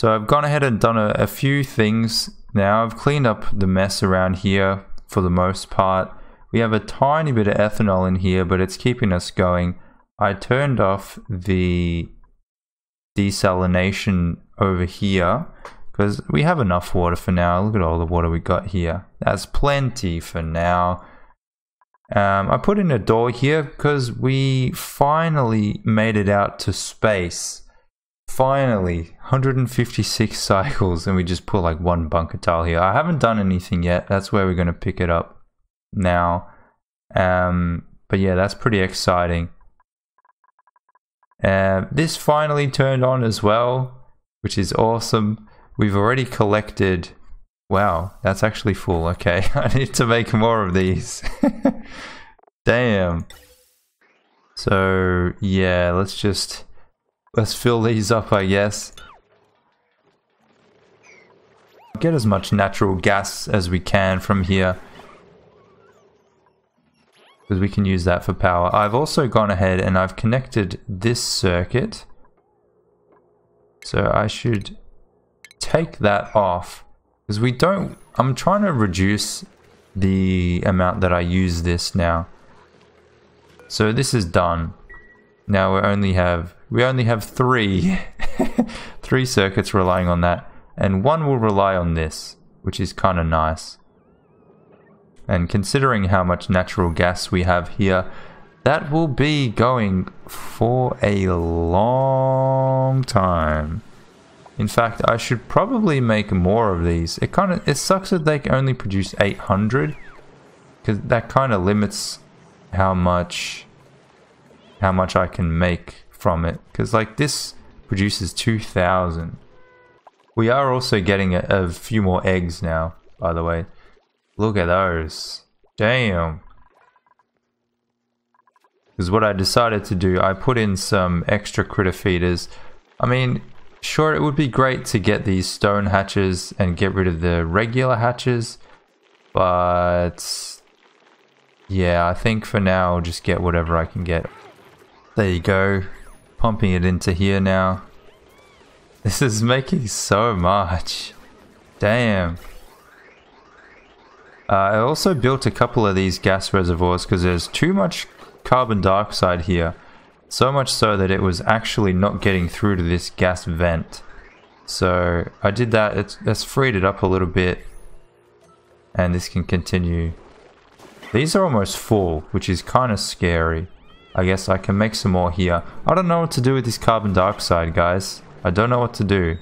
So I've gone ahead and done a, a few things now. I've cleaned up the mess around here for the most part. We have a tiny bit of ethanol in here, but it's keeping us going. I turned off the desalination over here because we have enough water for now. Look at all the water we got here. That's plenty for now. Um, I put in a door here because we finally made it out to space. Finally, 156 cycles and we just put like one bunker tile here. I haven't done anything yet. That's where we're going to pick it up now. Um, but yeah, that's pretty exciting. Uh, this finally turned on as well, which is awesome. We've already collected Wow, that's actually full. Okay, I need to make more of these. Damn. So, yeah, let's just... Let's fill these up, I guess. Get as much natural gas as we can from here. Because we can use that for power. I've also gone ahead and I've connected this circuit. So I should take that off because we don't, I'm trying to reduce the amount that I use this now. So this is done. Now we only have, we only have three, three circuits relying on that. And one will rely on this, which is kind of nice. And considering how much natural gas we have here, that will be going for a long time. In fact, I should probably make more of these. It kind of it sucks that they can only produce 800 because that kind of limits how much how much I can make from it. Because like this produces 2,000. We are also getting a, a few more eggs now, by the way. Look at those. Damn. Because what I decided to do, I put in some extra critter feeders. I mean, Sure, it would be great to get these stone hatches and get rid of the regular hatches, but yeah, I think for now I'll just get whatever I can get. There you go, pumping it into here now. This is making so much. Damn. Uh, I also built a couple of these gas reservoirs because there's too much carbon dioxide here. So much so that it was actually not getting through to this gas vent. So I did that, it's, that's freed it up a little bit. And this can continue. These are almost full, which is kind of scary. I guess I can make some more here. I don't know what to do with this carbon dioxide, guys. I don't know what to do.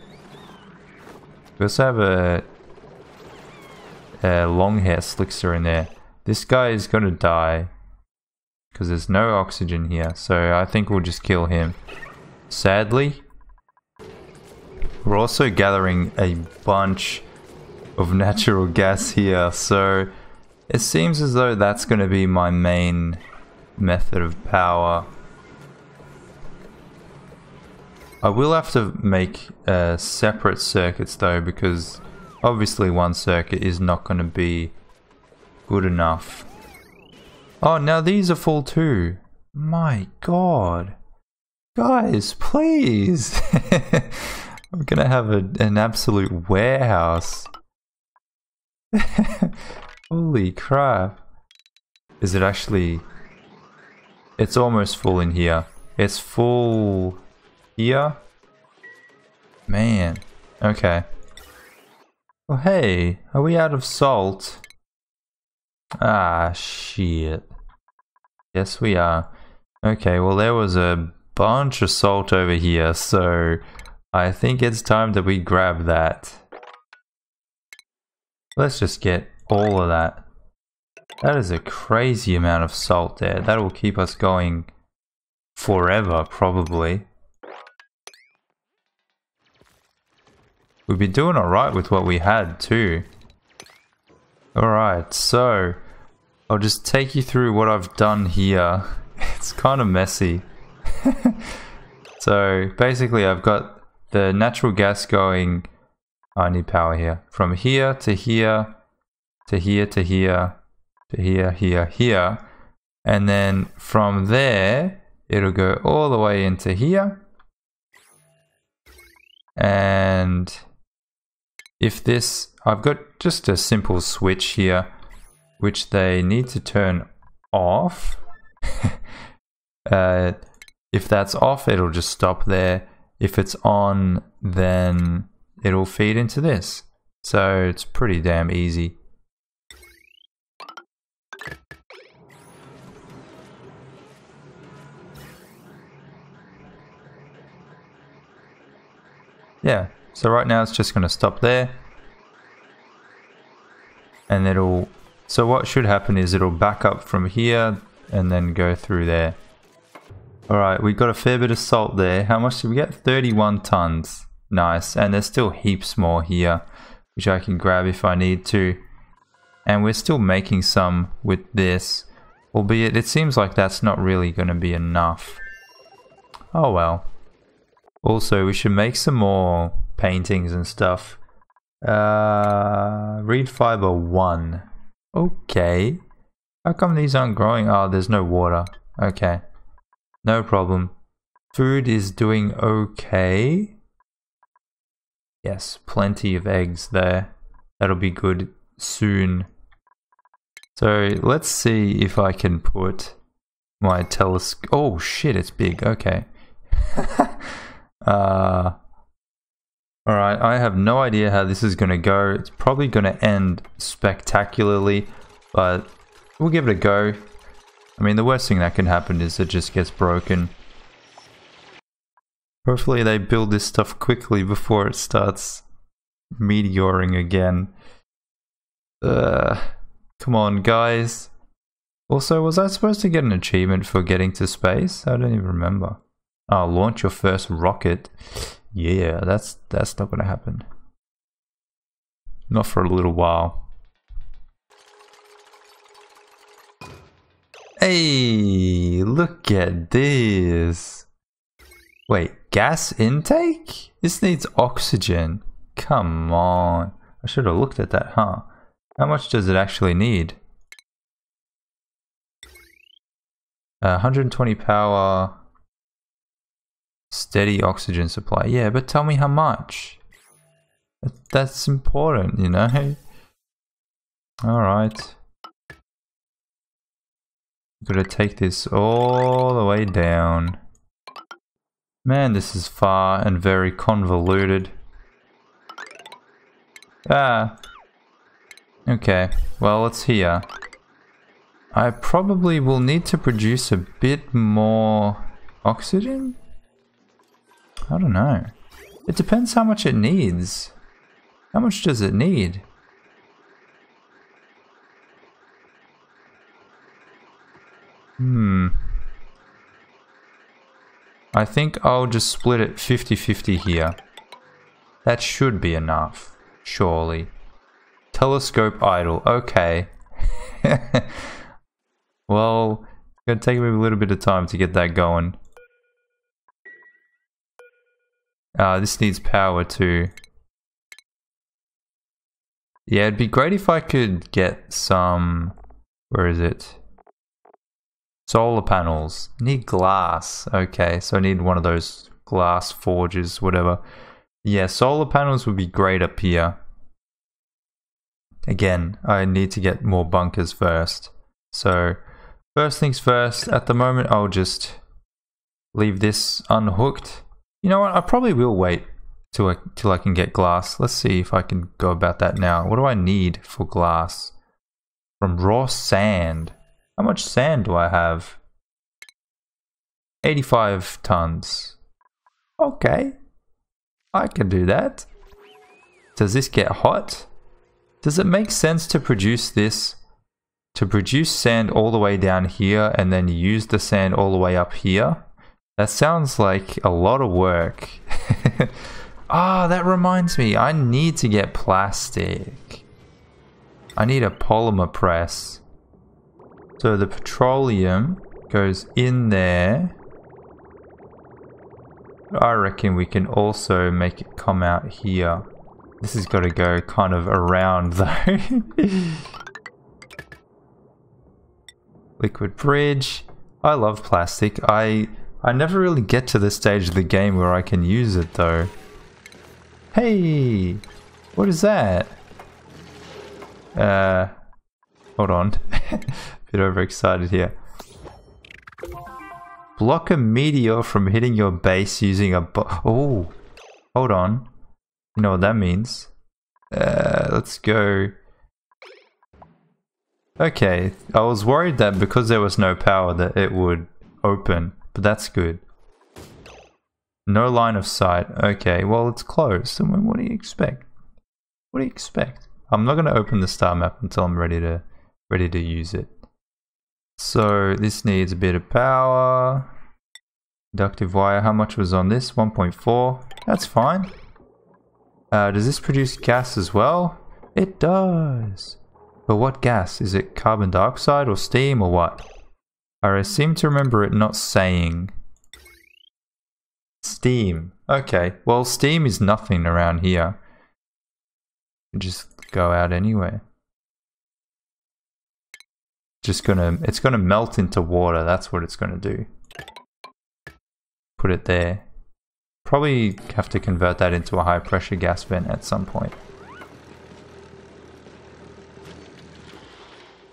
We also have a, a long hair slickster in there. This guy is going to die because there's no oxygen here. So I think we'll just kill him. Sadly, we're also gathering a bunch of natural gas here. So it seems as though that's going to be my main method of power. I will have to make uh, separate circuits though because obviously one circuit is not going to be good enough Oh, now these are full too. My god. Guys, please. I'm gonna have a, an absolute warehouse. Holy crap. Is it actually... It's almost full in here. It's full here. Man. Okay. Oh, hey, are we out of salt? Ah, shit. Yes, we are. Okay, well, there was a bunch of salt over here, so I think it's time that we grab that. Let's just get all of that. That is a crazy amount of salt there. That will keep us going forever, probably. We've been doing alright with what we had, too. Alright, so I'll just take you through what I've done here. It's kind of messy. so basically I've got the natural gas going, I need power here, from here to here, to here to here, to here, here, here. And then from there, it'll go all the way into here. And if this, I've got just a simple switch here, which they need to turn off. uh, if that's off, it'll just stop there. If it's on, then it'll feed into this. So it's pretty damn easy. Yeah, so right now it's just going to stop there. And it'll... So what should happen is it'll back up from here and then go through there. Alright, we got a fair bit of salt there. How much did we get? 31 tons. Nice. And there's still heaps more here, which I can grab if I need to. And we're still making some with this. Albeit, it seems like that's not really going to be enough. Oh well. Also, we should make some more paintings and stuff. Uh, reed fiber 1. Okay. How come these aren't growing? Oh, there's no water. Okay. No problem. Food is doing okay. Yes, plenty of eggs there. That'll be good soon. So let's see if I can put my telescope. Oh shit, it's big. Okay. uh, Alright, I have no idea how this is going to go. It's probably going to end spectacularly, but we'll give it a go. I mean, the worst thing that can happen is it just gets broken. Hopefully they build this stuff quickly before it starts meteoring again. Uh, come on, guys. Also, was I supposed to get an achievement for getting to space? I don't even remember. Oh, launch your first rocket. Yeah, that's that's not gonna happen. Not for a little while. Hey, look at this. Wait, gas intake? This needs oxygen. Come on. I should have looked at that, huh? How much does it actually need? Uh, 120 power, Steady oxygen supply. Yeah, but tell me how much. That's important, you know? Alright. Gotta take this all the way down. Man, this is far and very convoluted. Ah. Okay, well, it's here. I probably will need to produce a bit more oxygen? I don't know. It depends how much it needs. How much does it need? Hmm. I think I'll just split it 50-50 here. That should be enough, surely. Telescope idle, okay. well, gonna take me a little bit of time to get that going. Uh, this needs power too. Yeah, it'd be great if I could get some... Where is it? Solar panels. Need glass. Okay, so I need one of those glass forges, whatever. Yeah, solar panels would be great up here. Again, I need to get more bunkers first. So, first things first, at the moment I'll just leave this unhooked you know what? I probably will wait till I, till I can get glass. Let's see if I can go about that now. What do I need for glass? From raw sand. How much sand do I have? 85 tons. Okay. I can do that. Does this get hot? Does it make sense to produce this? To produce sand all the way down here and then use the sand all the way up here? That sounds like a lot of work. Ah, oh, that reminds me. I need to get plastic. I need a polymer press. So the petroleum goes in there. I reckon we can also make it come out here. This has got to go kind of around though. Liquid bridge. I love plastic. I I never really get to the stage of the game where I can use it though. Hey! What is that? Uh, hold on. Bit overexcited here. Block a meteor from hitting your base using a Oh! Hold on. You know what that means. Uh, let's go. Okay, I was worried that because there was no power that it would open, but that's good. No line of sight. Okay, well it's closed. So what do you expect? What do you expect? I'm not going to open the star map until I'm ready to ready to use it. So this needs a bit of power. Inductive wire, how much was on this? 1.4. That's fine. Uh, does this produce gas as well? It does. But what gas? Is it carbon dioxide or steam or what? I seem to remember it not saying. Steam. Okay, well steam is nothing around here. Just go out anyway. Just gonna, it's gonna melt into water, that's what it's gonna do. Put it there. Probably have to convert that into a high pressure gas vent at some point.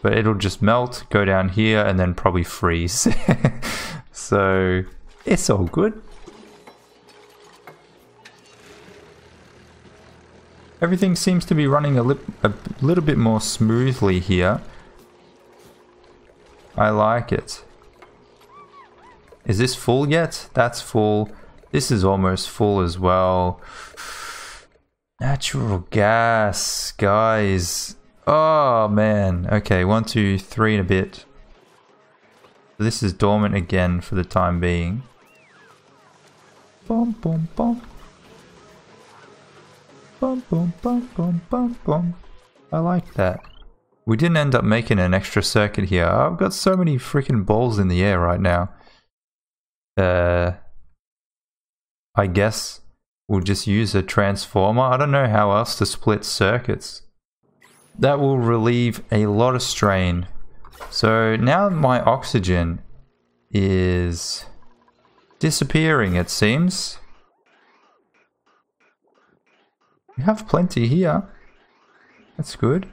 But it'll just melt, go down here, and then probably freeze. so, it's all good. Everything seems to be running a, li a little bit more smoothly here. I like it. Is this full yet? That's full. This is almost full as well. Natural gas, guys. Oh, man. Okay, one, two, three and a bit. This is dormant again for the time being. Boom, boom, boom. Boom, boom, boom, boom, boom, boom. I like that. We didn't end up making an extra circuit here. I've got so many freaking balls in the air right now. Uh, I guess we'll just use a transformer. I don't know how else to split circuits. That will relieve a lot of strain. So now my oxygen is disappearing, it seems. We have plenty here. That's good.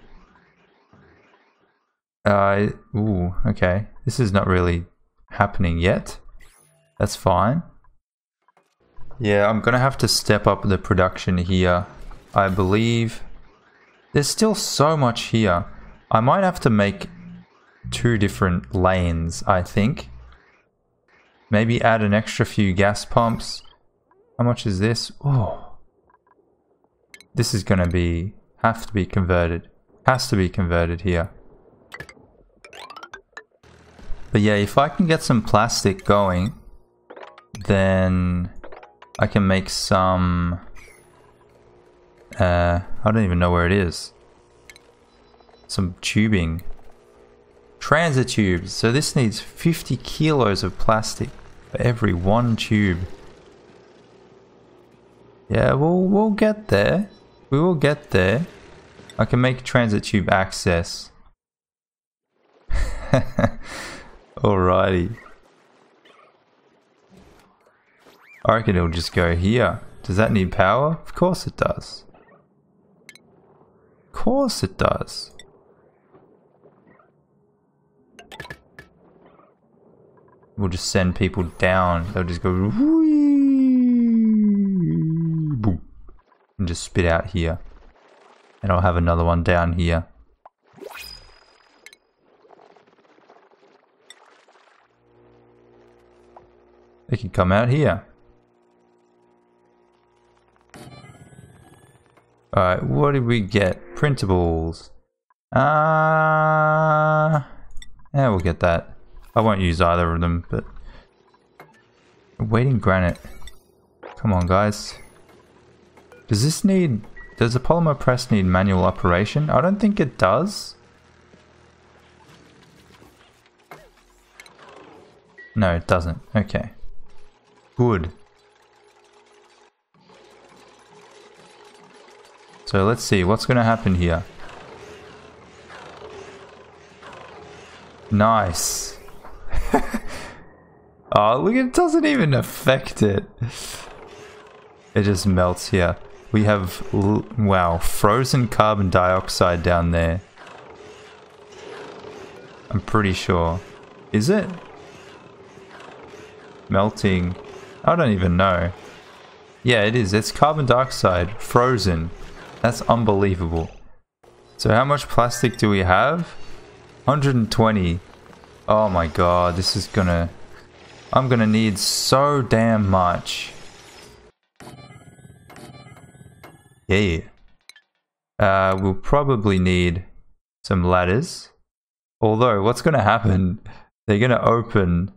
Uh, ooh, okay. This is not really happening yet. That's fine. Yeah, I'm gonna have to step up the production here. I believe there's still so much here. I might have to make two different lanes, I think. Maybe add an extra few gas pumps. How much is this? Oh, this is going to be, have to be converted. Has to be converted here. But yeah, if I can get some plastic going, then I can make some... Uh, I don't even know where it is. Some tubing. Transit tubes. So this needs 50 kilos of plastic for every one tube. Yeah, we'll, we'll get there. We will get there. I can make transit tube access. Alrighty. I reckon it'll just go here. Does that need power? Of course it does. Course it does. We'll just send people down. They'll just go and just spit out here. And I'll have another one down here. They can come out here. Alright, what did we get? Printables. Ah, uh, yeah, we'll get that. I won't use either of them, but... Waiting granite. Come on, guys. Does this need... Does the polymer press need manual operation? I don't think it does. No, it doesn't. Okay. Good. So let's see, what's going to happen here? Nice. oh, look, it doesn't even affect it. It just melts here. We have, wow, frozen carbon dioxide down there. I'm pretty sure. Is it? Melting. I don't even know. Yeah, it is. It's carbon dioxide. Frozen. That's unbelievable. So how much plastic do we have? 120. Oh my god, this is gonna... I'm gonna need so damn much. Yeah. Uh, we'll probably need some ladders. Although, what's gonna happen? They're gonna open...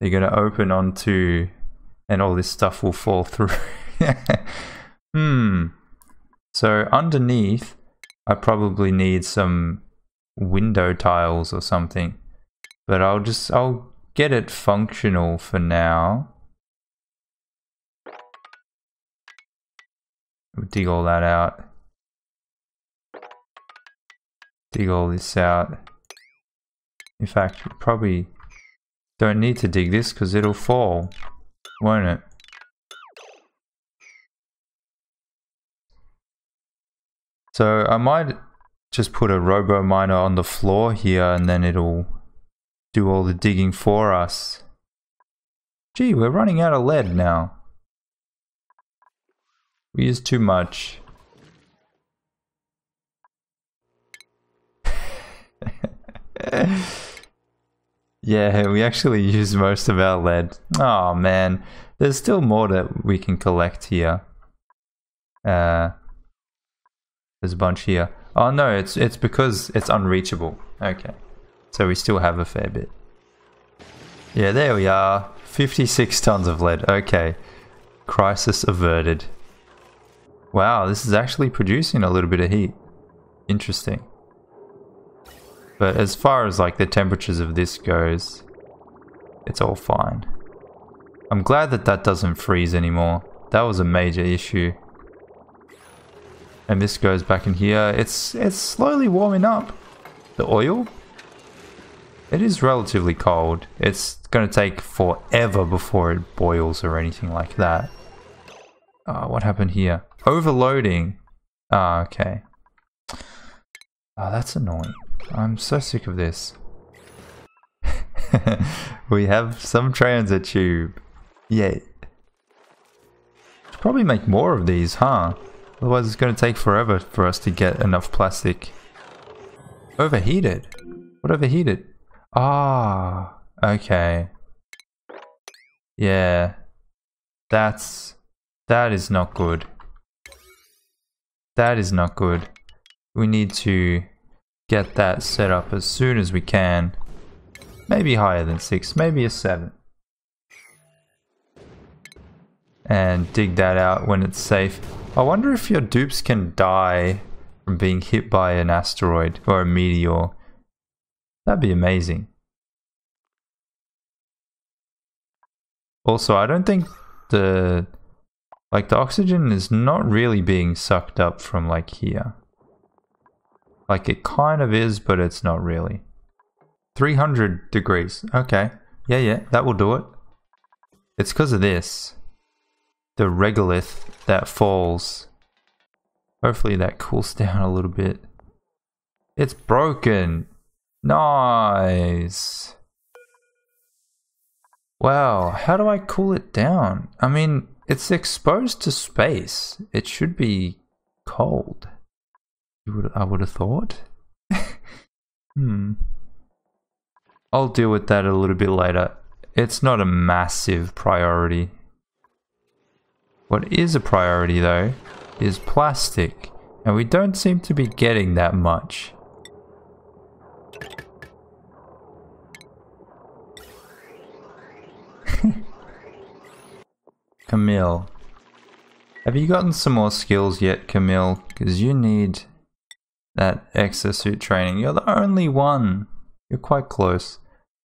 They're gonna open onto... And all this stuff will fall through. hmm. So underneath, I probably need some window tiles or something. But I'll just, I'll get it functional for now. Dig all that out. Dig all this out. In fact, probably don't need to dig this because it'll fall, won't it? So I might just put a robo miner on the floor here and then it'll do all the digging for us. Gee, we're running out of lead now. We use too much. yeah, we actually use most of our lead. Oh man, there's still more that we can collect here. Uh, there's a bunch here. Oh no, it's it's because it's unreachable. Okay. So we still have a fair bit. Yeah, there we are. 56 tons of lead. Okay. Crisis averted. Wow, this is actually producing a little bit of heat. Interesting. But as far as like the temperatures of this goes, it's all fine. I'm glad that that doesn't freeze anymore. That was a major issue. And this goes back in here. It's it's slowly warming up. The oil? It is relatively cold. It's going to take forever before it boils or anything like that. Uh, what happened here? Overloading. Ah, okay. Oh, that's annoying. I'm so sick of this. we have some transit tube. Yeah. Probably make more of these, huh? Otherwise it's going to take forever for us to get enough plastic. Overheated? What overheated? Ah, okay. Yeah. That's... That is not good. That is not good. We need to get that set up as soon as we can. Maybe higher than 6, maybe a 7. And dig that out when it's safe. I wonder if your dupes can die from being hit by an asteroid or a meteor. That'd be amazing. Also, I don't think the like the oxygen is not really being sucked up from like here. Like it kind of is, but it's not really. 300 degrees. Okay. Yeah, yeah, that will do it. It's because of this the regolith that falls. Hopefully that cools down a little bit. It's broken. Nice. Wow, how do I cool it down? I mean, it's exposed to space. It should be cold. Would, I would have thought. hmm. I'll deal with that a little bit later. It's not a massive priority. What is a priority though is plastic and we don't seem to be getting that much. Camille. Have you gotten some more skills yet, Camille? Because you need that exosuit training. You're the only one. You're quite close.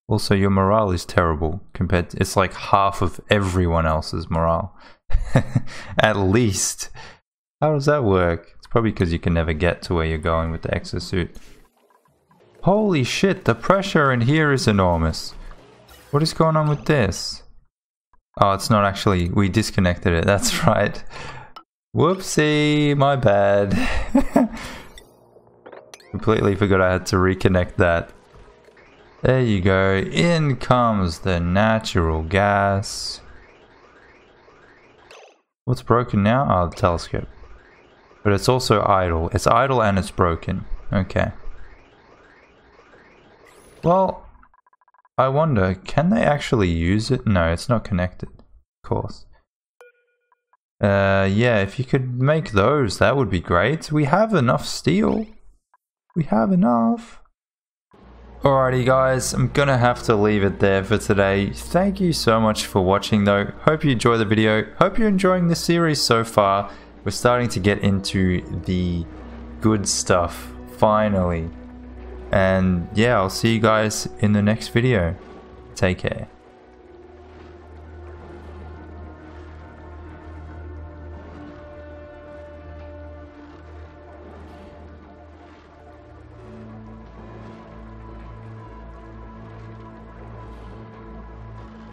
Also, your morale is terrible compared to, it's like half of everyone else's morale. At least. How does that work? It's probably because you can never get to where you're going with the exosuit. Holy shit, the pressure in here is enormous. What is going on with this? Oh, it's not actually. We disconnected it. That's right. Whoopsie, my bad. Completely forgot I had to reconnect that. There you go. In comes the natural gas. What's broken now? Oh, the telescope. But it's also idle. It's idle and it's broken. Okay. Well, I wonder, can they actually use it? No, it's not connected. Of course. Uh, yeah, if you could make those, that would be great. We have enough steel. We have enough. Alrighty guys, I'm gonna have to leave it there for today. Thank you so much for watching though. Hope you enjoy the video. Hope you're enjoying the series so far. We're starting to get into the good stuff, finally. And yeah, I'll see you guys in the next video. Take care.